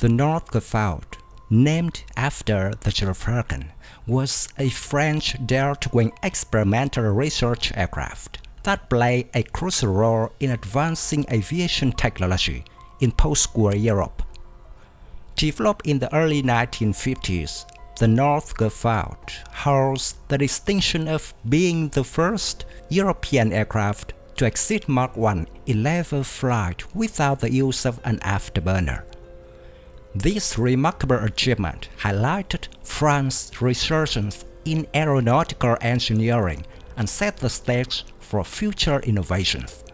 The Nord Gerfaut, named after the Falcon, was a French Delta-wing experimental research aircraft that played a crucial role in advancing aviation technology in post-war Europe. Developed in the early 1950s, the Nord Gerfaut holds the distinction of being the first European aircraft to exceed Mach 1 in level flight without the use of an afterburner. This remarkable achievement highlighted France's resurgence in aeronautical engineering and set the stage for future innovations.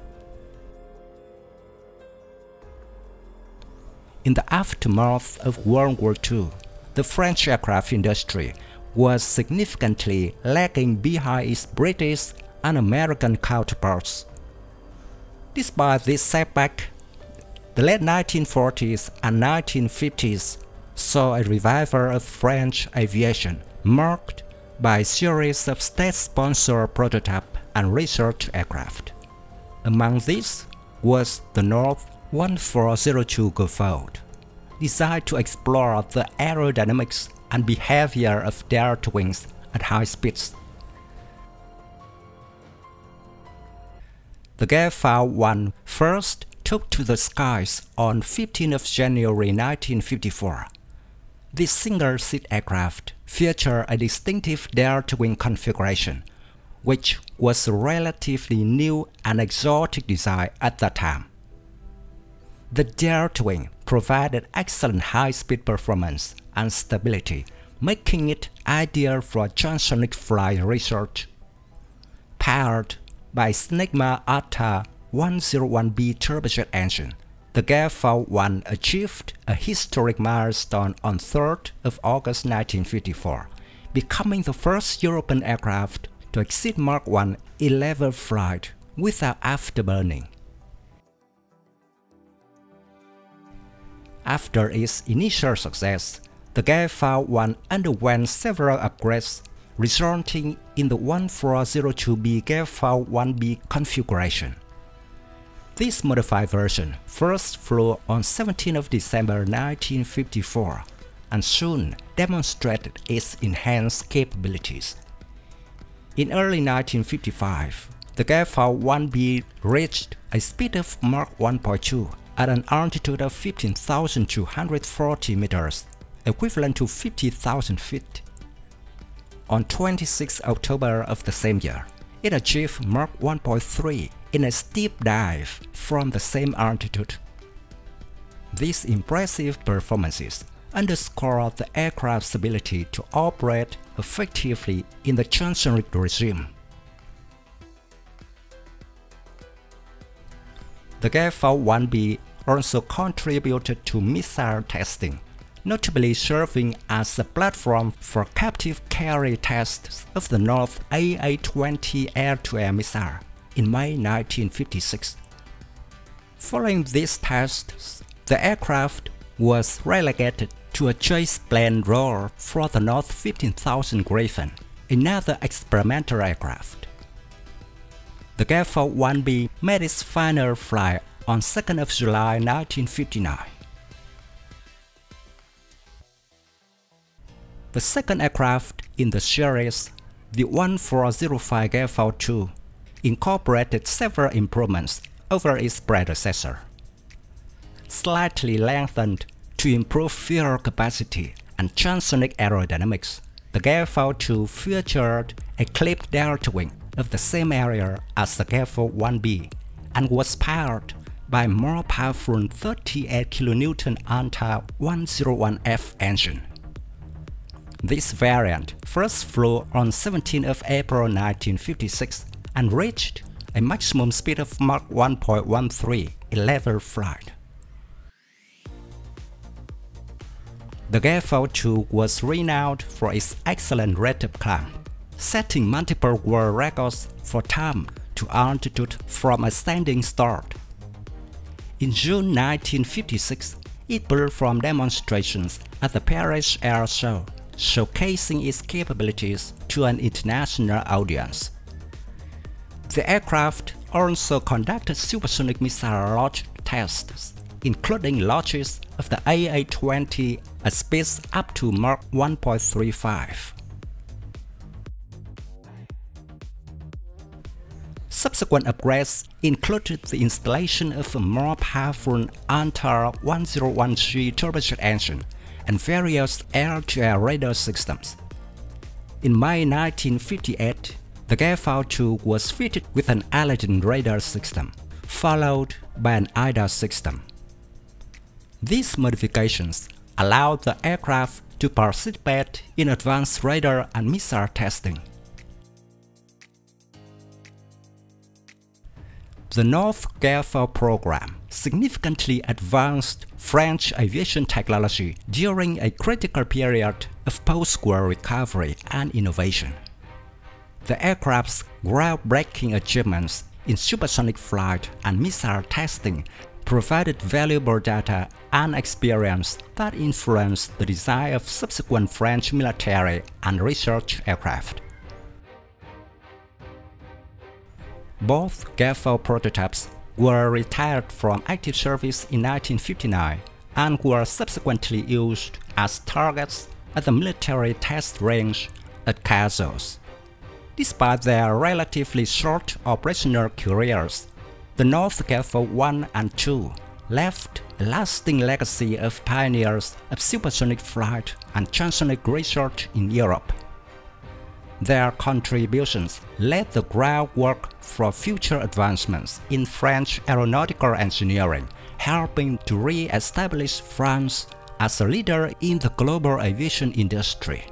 In the aftermath of World War II, the French aircraft industry was significantly lagging behind its British and American counterparts. Despite this setback, the late 1940s and 1950s saw a revival of French aviation, marked by a series of state-sponsored prototype and research aircraft. Among these was the Nord 1402 Gerfaut, designed to explore the aerodynamics and behavior of delta wings at high speeds. The Gerfaut 1 first took to the skies on 15 of January 1954. This single-seat aircraft featured a distinctive delta-wing configuration, which was a relatively new and exotic design at that time. The delta-wing provided excellent high-speed performance and stability, making it ideal for transonic flight research. Powered by Snecma Atar 101B turbojet engine, the Gerfaut 1 achieved a historic milestone on 3rd of August 1954, becoming the first European aircraft to exceed Mach 1 in level flight without afterburning. After its initial success, the Gerfaut 1 underwent several upgrades, resulting in the 1402B Gerfaut 1B configuration. This modified version first flew on 17 of December 1954 and soon demonstrated its enhanced capabilities. In early 1955, the Gerfaut 1B reached a speed of Mach 1.2 at an altitude of 15,240 meters, equivalent to 50,000 feet. On 26 October of the same year, it achieved Mach 1.3 in a steep dive from the same altitude. These impressive performances underscore the aircraft's ability to operate effectively in the transonic regime. The Gerfaut 1B also contributed to missile testing, notably serving as a platform for captive carry tests of the Nord AA-20 air-to-air missile in May 1956. Following these tests, the aircraft was relegated to a chase plane role for the Nord 15000 Griffon, another experimental aircraft. The Gerfaut 1B made its final flight on 2nd of July 1959. The second aircraft in the series, the 1405 Gerfaut 2, incorporated several improvements over its predecessor. Slightly lengthened to improve fuel capacity and transonic aerodynamics, the Gerfaut 2 featured a clipped delta wing of the same area as the Gerfaut 1B and was powered by more powerful 38 kN Atar 101F engine. This variant first flew on 17 of April 1956 and reached a maximum speed of Mach 1.13 in level flight. The Gerfaut 2 was renowned for its excellent rate of climb, setting multiple world records for time to altitude from a standing start. In June 1956, it performed demonstrations at the Paris Air Show, showcasing its capabilities to an international audience. The aircraft also conducted supersonic missile launch tests including launches of the AA-20 at speeds up to Mach 1.35. Subsequent upgrades included the installation of a more powerful Atar 101G turbojet engine and various air-to-air radar systems. In May 1958, the Gerfaut 2 was fitted with an Aladin radar system, followed by an Aida system. These modifications allowed the aircraft to participate in advanced radar and missile testing. The Nord Gerfaut program significantly advanced French aviation technology during a critical period of post-war recovery and innovation. The aircraft's groundbreaking achievements in supersonic flight and missile testing provided valuable data and experience that influenced the design of subsequent French military and research aircraft. Both Gerfaut prototypes were retired from active service in 1959 and were subsequently used as targets at the military test range at Cazaux. Despite their relatively short operational careers, the Nord Gerfaut 1 and 2 left a lasting legacy of pioneers of supersonic flight and transonic research in Europe. Their contributions laid the groundwork for future advancements in French aeronautical engineering, helping to re-establish France as a leader in the global aviation industry.